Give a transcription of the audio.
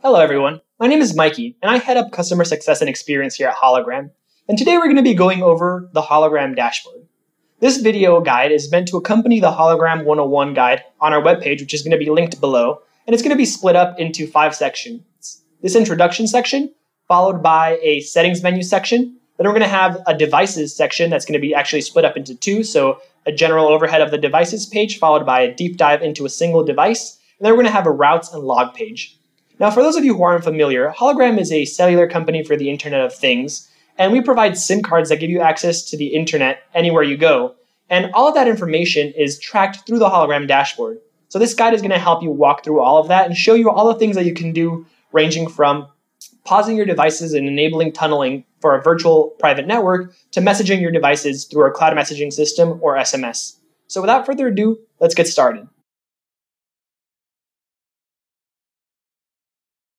Hello, everyone. My name is Mikey, and I head up customer success and experience here at Hologram. And today we're going to be going over the Hologram dashboard. This video guide is meant to accompany the Hologram 101 guide on our webpage, which is going to be linked below, and it's going to be split up into five sections. This introduction section, followed by a settings menu section, then we're going to have a devices section that's going to be actually split up into two, so a general overhead of the devices page, followed by a deep dive into a single device, and then we're going to have a routes and log page. Now, for those of you who aren't familiar, Hologram is a cellular company for the Internet of Things, and we provide SIM cards that give you access to the internet anywhere you go. And all of that information is tracked through the Hologram dashboard. So this guide is going to help you walk through all of that and show you all the things that you can do, ranging from pausing your devices and enabling tunneling for a virtual private network to messaging your devices through our cloud messaging system or SMS. So without further ado, let's get started.